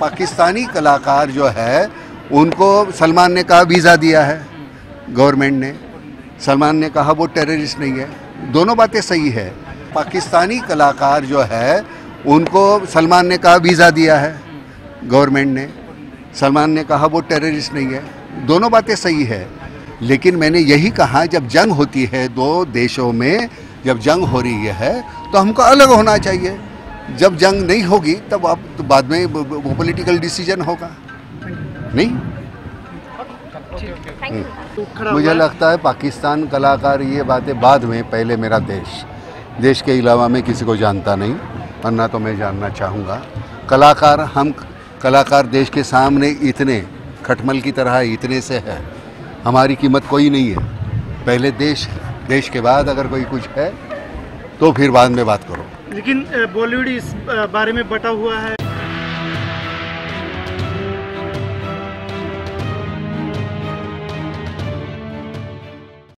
पाकिस्तानी कलाकार जो है, उनको सलमान ने कहा वीज़ा दिया है, गवर्नमेंट ने। सलमान ने कहा वो टेररिस्ट नहीं है। दोनों बातें सही है। पाकिस्तानी कलाकार जो है, उनको सलमान ने कहा वीज़ा दिया है, गवर्नमेंट ने। सलमान ने कहा वो टेररिस्ट नहीं है। दोनों बातें सही है। लेकिन मैंने यही कहा, जब जंग होती है दो देशों में, जब जंग हो रही है तो हमको अलग होना चाहिए। जब जंग नहीं होगी, तब आप तो बाद में वो- पॉलिटिकल डिसीज़न होगा। नहीं? मुझे लगता है पाकिस्तान कलाकार ये बातें बाद में, पहले मेरा देश। देश के अलावा मैं किसी को जानता नहीं, वरना तो मैं जानना चाहूँगा। कलाकार, हम कलाकार देश के सामने इतने खटमल की तरह, इतने से है। हमारी कीमत कोई नहीं है। पहले देश देश के बाद अगर कोई कुछ है तो फिर बाद में बात करो। लेकिन बॉलीवुड इस बारे में बटा हुआ है।